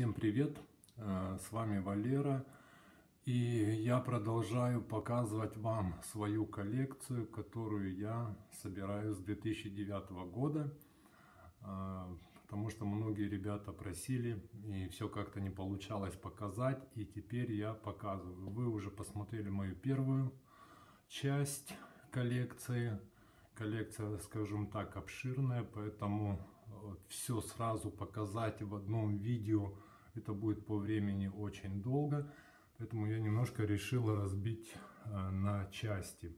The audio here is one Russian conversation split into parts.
Всем привет! Э, с вами Валера. И я продолжаю показывать вам свою коллекцию, которую я собираю с 2009 года. Э, потому что многие ребята просили, и все как-то не получалось показать. И теперь я показываю. Вы уже посмотрели мою первую часть коллекции. Коллекция, скажем так, обширная, поэтому все сразу показать в одном видео, это будет по времени очень долго. Поэтому я немножко решил разбить э, на части.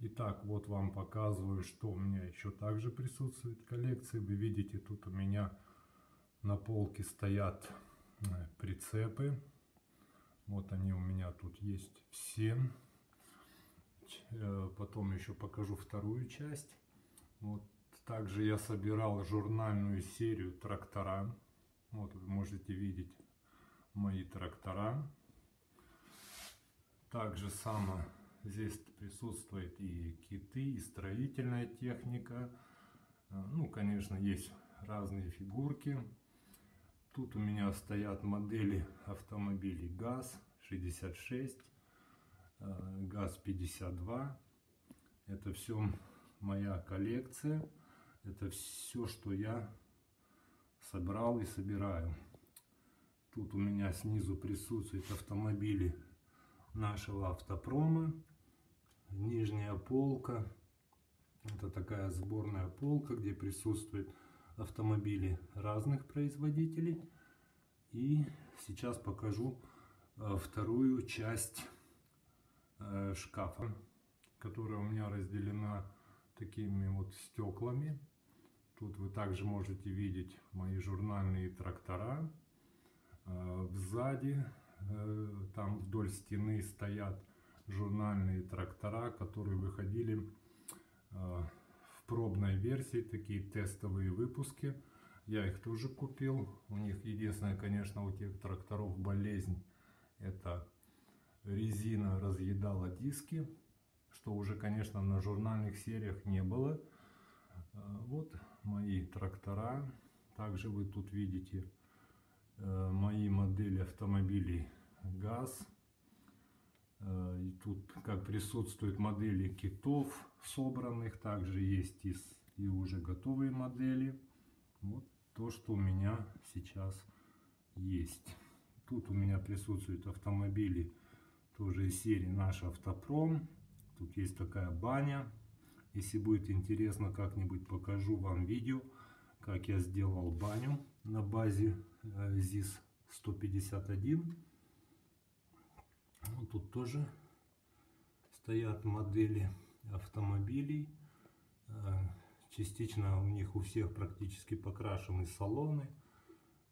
Итак, вот вам показываю, что у меня еще также присутствует в коллекции. Вы видите, тут у меня на полке стоят э, прицепы. Вот они у меня тут есть все. Э, потом еще покажу вторую часть. Вот также я собирал журнальную серию трактора. Вот можете видеть мои трактора. Также само здесь присутствует и киты, и строительная техника. Ну, конечно, есть разные фигурки. Тут у меня стоят модели автомобилей ГАЗ-66, ГАЗ-52. Это все моя коллекция. Это все, что я собрал и собираю. Тут у меня снизу присутствуют автомобили нашего автопрома. Нижняя полка. Это такая сборная полка, где присутствуют автомобили разных производителей. И сейчас покажу э, вторую часть э, шкафа, которая у меня разделена такими вот стеклами. Тут вы также можете видеть мои журнальные трактора. А, сзади, э, там вдоль стены стоят журнальные трактора, которые выходили а, в пробной версии, такие тестовые выпуски. Я их тоже купил. У них единственное, конечно, у тех тракторов болезнь. Это резина разъедала диски, что уже, конечно, на журнальных сериях не было. Вот мои трактора. Также вы тут видите э, мои модели автомобилей ГАЗ. Э, и тут как присутствуют модели китов собранных. Также есть и, и уже готовые модели. Вот то, что у меня сейчас есть. Тут у меня присутствуют автомобили тоже из серии «Наш автопром». Тут есть такая баня если будет интересно, как-нибудь покажу вам видео, как я сделал баню на базе Э, 151. Вот тут тоже стоят модели автомобилей. Э, частично у них у всех практически покрашены салоны.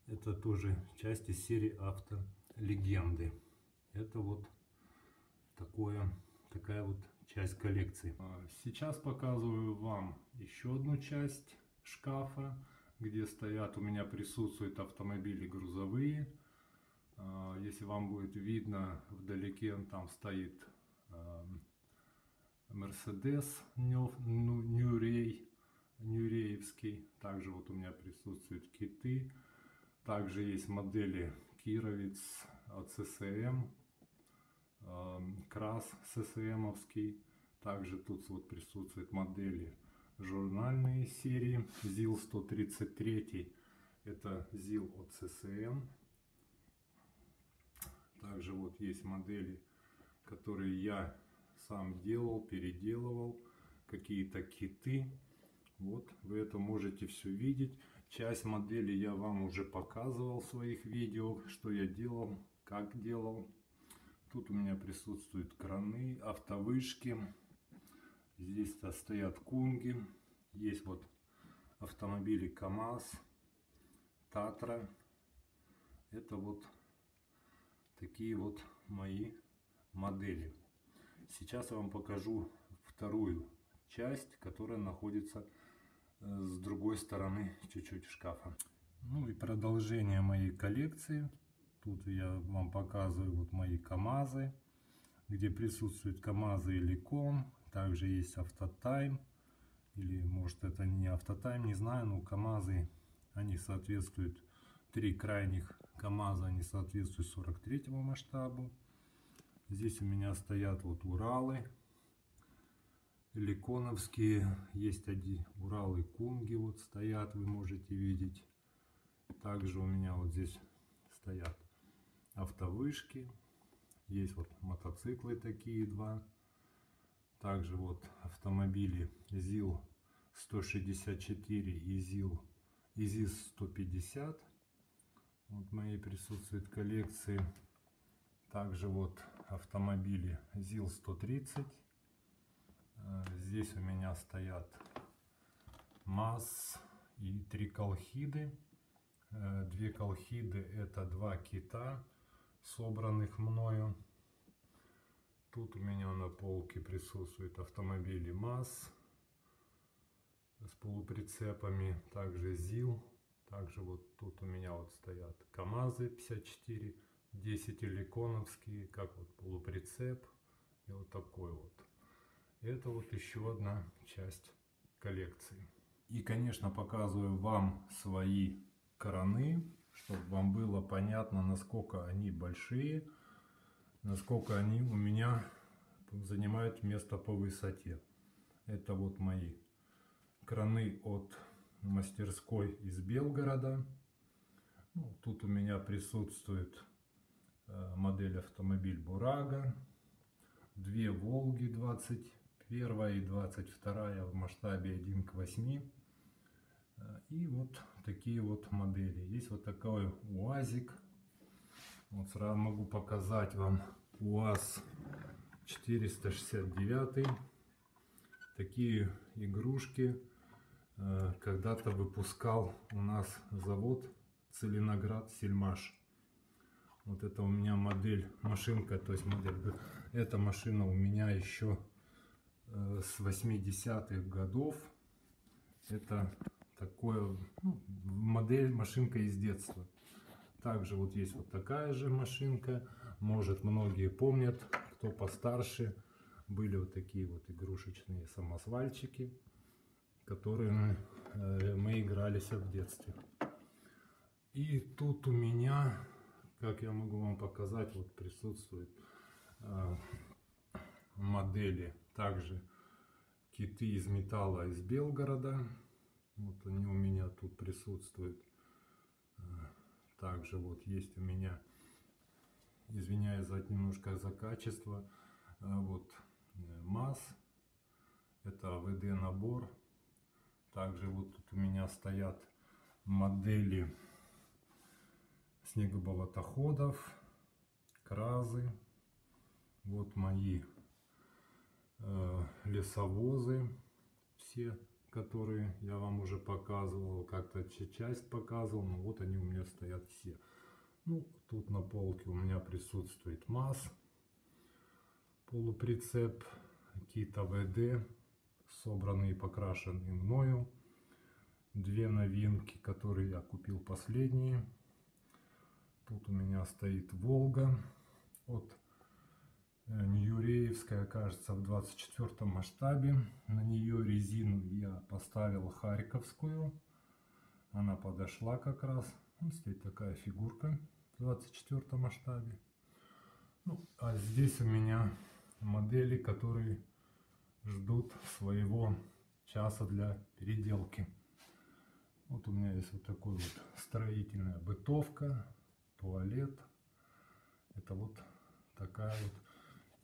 Это тоже часть серии авто легенды. Это вот такое, такая вот часть коллекции. А, сейчас показываю вам еще одну часть шкафа, где стоят, у меня присутствуют автомобили грузовые. А, если вам будет видно, вдалеке там стоит Mercedes Нюрей, Нюреевский. Также вот у меня присутствуют киты. Также есть модели Кировец от CCM крас ССМовский. Также тут вот присутствуют модели журнальные серии. ЗИЛ 133 это ЗИЛ от ССМ. Также вот есть модели, которые я сам делал, переделывал. Какие-то киты. Вот вы это можете все видеть. Часть моделей я вам уже показывал в своих видео, что я делал, как делал. Тут у меня присутствуют краны, автовышки. Здесь стоят кунги. Есть вот автомобили КАМАЗ, Татра. Это вот такие вот мои модели. Сейчас я вам покажу вторую часть, которая находится э, с другой стороны чуть-чуть шкафа. Ну и продолжение моей коллекции. Тут я вам показываю вот мои КАМАЗы, где присутствуют КАМАЗы или ком. Также есть автотайм. Или может это не автотайм, не знаю, но КАМАЗы, они соответствуют три крайних КАМАЗа, они соответствуют 43 масштабу. Здесь у меня стоят вот Уралы, Ликоновские, есть один Уралы Кунги вот стоят, вы можете видеть. Также у меня вот здесь стоят автовышки, есть вот мотоциклы такие два. Также вот автомобили ЗИЛ 164 и ЗИЛ и ЗИС 150. Вот мои присутствуют коллекции. Также вот автомобили ЗИЛ 130. Э, здесь у меня стоят МАЗ и три колхиды. Э, две колхиды это два кита, собранных мною. Тут у меня на полке присутствуют автомобили МАЗ с полуприцепами, также ЗИЛ. Также вот тут у меня вот стоят КАМАЗы 54, 10 иликоновские, как вот полуприцеп и вот такой вот. Это вот еще одна часть коллекции. И, конечно, показываю вам свои короны, чтобы вам было понятно, насколько они большие, насколько они у меня занимают место по высоте. Это вот мои краны от мастерской из Белгорода. Ну, тут у меня присутствует э, модель автомобиль Бурага, две Волги 21 и 22 в масштабе 1 к 8. Э, и вот такие вот модели. Есть вот такой УАЗик. Вот сразу могу показать вам УАЗ 469. Такие игрушки э, когда-то выпускал у нас завод Целиноград Сельмаш. Вот это у меня модель, машинка, то есть модель. Эта машина у меня еще э, с 80-х годов. Это такое ну, модель машинка из детства. Также вот есть вот такая же машинка. Может многие помнят, кто постарше, были вот такие вот игрушечные самосвальчики, которые э, мы игрались в детстве. И тут у меня, как я могу вам показать, вот присутствуют э, модели также киты из металла из Белгорода. Вот они у меня тут присутствуют. Также вот есть у меня, извиняюсь за немножко за качество, э, вот э, МАЗ, это АВД набор. Также вот тут у меня стоят модели снегоболотоходов, кразы. Вот мои э, лесовозы все которые я вам уже показывал, как-то часть показывал, но вот они у меня стоят все. Ну, тут на полке у меня присутствует МАЗ, полуприцеп, какие-то ВД, собранные и покрашенные мною. Две новинки, которые я купил последние. Тут у меня стоит Волга от Ньюреевская, кажется, в 24 масштабе. На нее резину я поставил Харьковскую. Она подошла как раз. Вот стоит такая фигурка в 24 масштабе. Ну, а здесь у меня модели, которые ждут своего часа для переделки. Вот у меня есть вот такой вот строительная бытовка, туалет. Это вот такая вот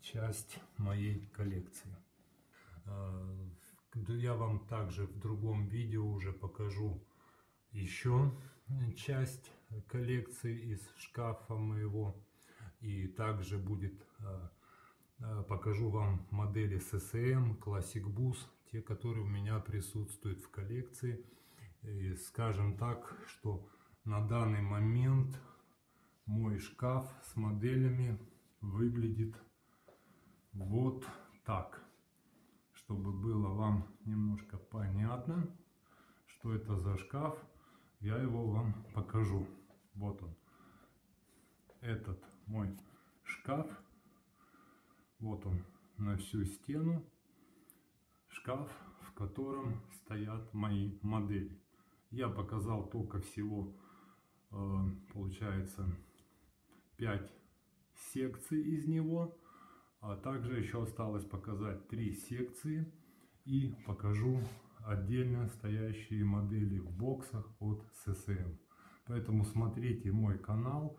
часть моей коллекции. А, я вам также в другом видео уже покажу еще часть коллекции из шкафа моего. И также будет а, а, покажу вам модели SSM, Classic Bus, те, которые у меня присутствуют в коллекции. И скажем так, что на данный момент мой шкаф с моделями выглядит вот так. Чтобы было вам немножко понятно, что это за шкаф, я его вам покажу. Вот он. Этот мой шкаф. Вот он на всю стену. Шкаф, в котором стоят мои модели. Я показал только всего э, получается 5 секций из него. А также еще осталось показать три секции и покажу отдельно стоящие модели в боксах от CCM. Поэтому смотрите мой канал.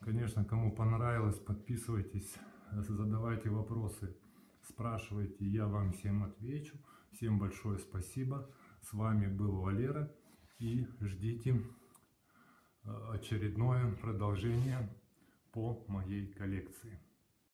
Конечно, кому понравилось, подписывайтесь, задавайте вопросы, спрашивайте, я вам всем отвечу. Всем большое спасибо. С вами был Валера и ждите э, очередное продолжение по моей коллекции.